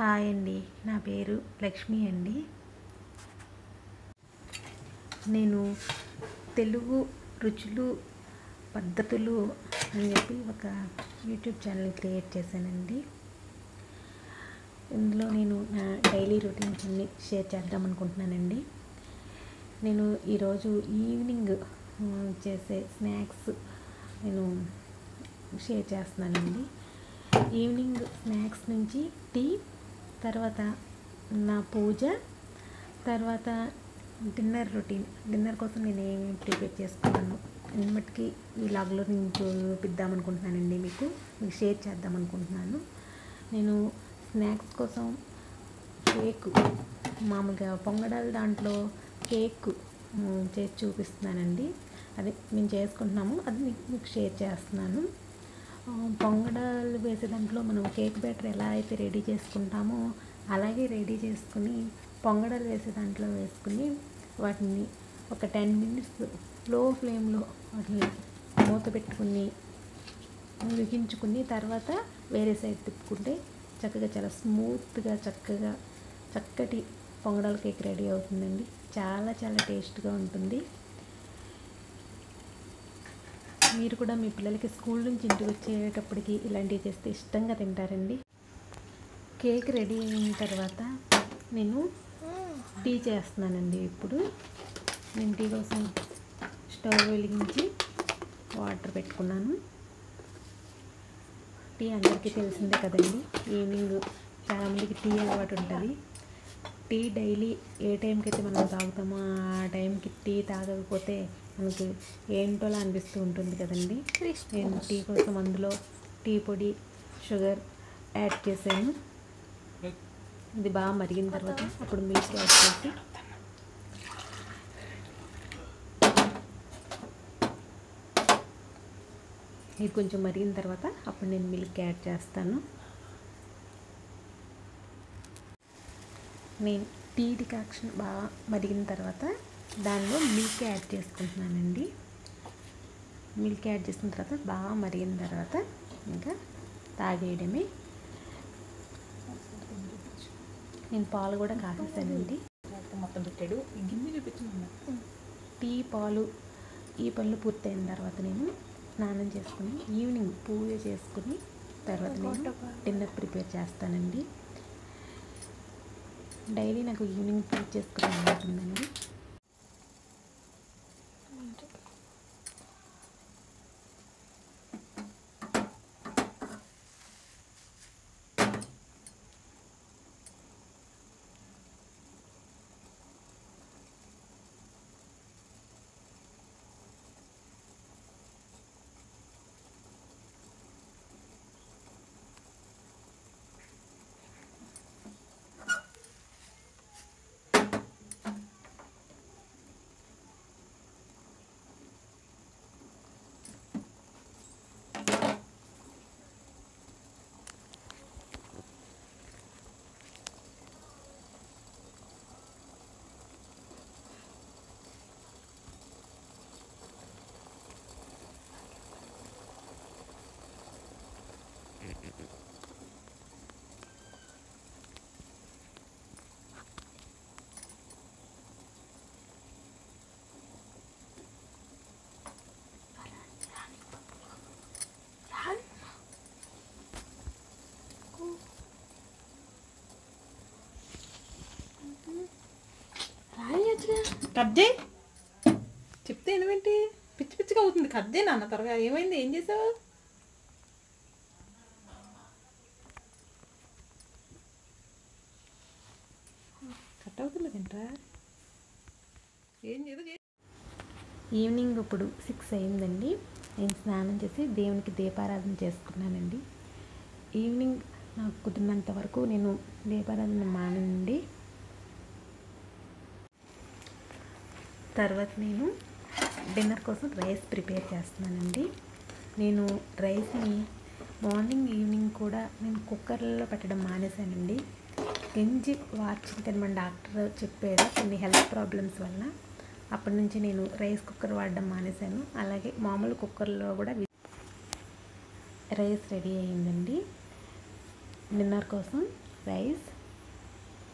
Hi అండి. నా పేరు లక్ష్మి అండి. నేను తెలుగు రుచులు పద్ధతులు అని చెప్పి ఒక యూట్యూబ్ ఛానల్ క్రియేట్ చేశానండి. ఇందులో నేను నా డైలీ రొటీన్స్ అన్ని షేర్ చేద్దాం అనుకుంటున్నానండి. నేను ఈరోజు ఈవినింగ్ చేసే స్నాక్స్ నేను షేర్ చేస్తున్నానండి. ఈవినింగ్ స్నాక్స్ నుంచి టీ తర్వాత నా పూజ తర్వాత డిన్నర్ రొటీన్. డిన్నర్ కోసం నేను ఏమేమి ప్రిపేర్ చేసుకున్నాను అన్ని ఈ లాగ్లో నేను చూపిద్దాం అనుకుంటున్నానండి మీకు. మీకు షేర్ చేద్దాం అనుకుంటున్నాను. నేను స్నాక్స్ కోసం కేక్ మామూలుగా పొంగడాల దాంట్లో కేక్ చేసి చూపిస్తున్నానండి. అది మేము చేసుకుంటున్నాము. అది మీకు మీకు షేర్ చేస్తున్నాను. పొంగడాలు వేసే దాంట్లో మనం కేక్ బ్యాటర్ ఎలా అయితే రెడీ చేసుకుంటామో అలాగే రెడీ చేసుకుని పొంగడాలు వేసే దాంట్లో వేసుకుని వాటిని ఒక టెన్ మినిట్స్లో ఫ్లేమ్లో వాటిని మూత పెట్టుకుని ఉడికించుకుని తర్వాత వేరే సైడ్ తిప్పుకుంటే చక్కగా చాలా స్మూత్గా చక్కగా చక్కటి పొంగడాల కేక్ రెడీ అవుతుందండి. చాలా చాలా టేస్ట్గా ఉంటుంది. మీరు కూడా మీ పిల్లలకి స్కూల్ నుంచి ఇంటికి వచ్చేటప్పటికి ఇలాంటివి చేస్తే ఇష్టంగా తింటారండి. కేక్ రెడీ అయిన తర్వాత నేను టీ చేస్తున్నానండి ఇప్పుడు. నేను టీ కోసం స్టవ్ వెలిగించి వాటర్ పెట్టుకున్నాను. టీ అందరికీ తెలిసిందే కదండి ఈవినింగ్ చాలామందికి టీ అలవాటు ఉంటుంది. టీ డైలీ ఏ టైంకి అయితే మనం తాగుతామో ఆ టైంకి టీ తాగకపోతే మనకి ఏంటోలా అనిపిస్తూ ఉంటుంది కదండి. నేను టీ కోసం అందులో టీ పొడి షుగర్ యాడ్ చేశాను. ఇది బాగా మరిగిన తర్వాత అప్పుడు మిల్క్ యాడ్ చేసి ఇది కొంచెం మరిగిన తర్వాత అప్పుడు నేను మిల్క్ యాడ్ చేస్తాను. నేను టీ డికాక్షన్ బాగా మరిగిన తర్వాత దానిలో మిల్క్ యాడ్ చేసుకుంటున్నానండి. మిల్క్ యాడ్ చేసిన తర్వాత బాగా మరిగిన తర్వాత ఇంకా తాగేయడమే. నేను పాలు కూడా కాసేసానండి మొత్తం పెట్టాడు. టీ పాలు ఈ పనులు పూర్తయిన తర్వాత నేను స్నానం చేసుకుని ఈవినింగ్ పూజ చేసుకుని తర్వాత నేను డిన్నర్ ప్రిపేర్ చేస్తానండి. డైలీ నాకు ఈవినింగ్ పూజ చేసుకుని ఉంటుందండి కద్దే. చెప్తే ఏమేంటి? పిచ్చి పిచ్చిగా అవుతుంది. కద్దే నాన్న త్వరగా ఏమైంది? ఏం చేసావు? కట్ అవుతుంది ఏంట్రా ఏం ఈవినింగ్ ఇప్పుడు సిక్స్ అయిందండి. నేను స్నానం చేసి దేవునికి దీపారాధన చేసుకున్నానండి. ఈవినింగ్ నాకు కుదిరినంత వరకు నేను దీపారాధన మానండి. తర్వాత నేను డిన్నర్ కోసం రైస్ ప్రిపేర్ చేస్తున్నానండి. నేను రైస్ని మార్నింగ్ ఈవినింగ్ కూడా నేను కుక్కర్లో పెట్టడం మానేశానండి. గంజి వార్చి మన డాక్టర్ చెప్పారు కొన్ని హెల్త్ ప్రాబ్లమ్స్ వల్ల. అప్పటి నుంచి నేను రైస్ కుక్కర్ వాడడం మానేశాను. అలాగే మామూలు కుక్కర్లో కూడా రైస్ రెడీ అయిందండి. డిన్నర్ కోసం రైస్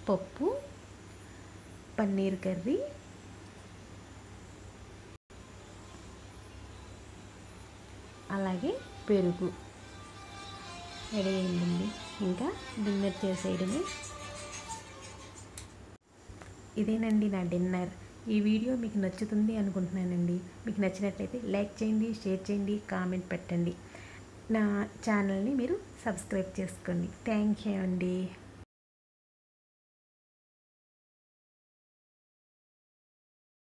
పప్పు పన్నీర్ కర్రీ అలాగే పెరుగు రెడీ అయిందండి. ఇంకా డిన్నర్ చేసేయడమే. ఇదేనండి నా డిన్నర్. ఈ వీడియో మీకు నచ్చుతుంది అనుకుంటున్నానండి. మీకు నచ్చినట్లయితే లైక్ చేయండి షేర్ చేయండి కామెంట్ పెట్టండి. నా ఛానల్ని మీరు సబ్స్క్రైబ్ చేసుకోండి. థ్యాంక్ యూ అండి.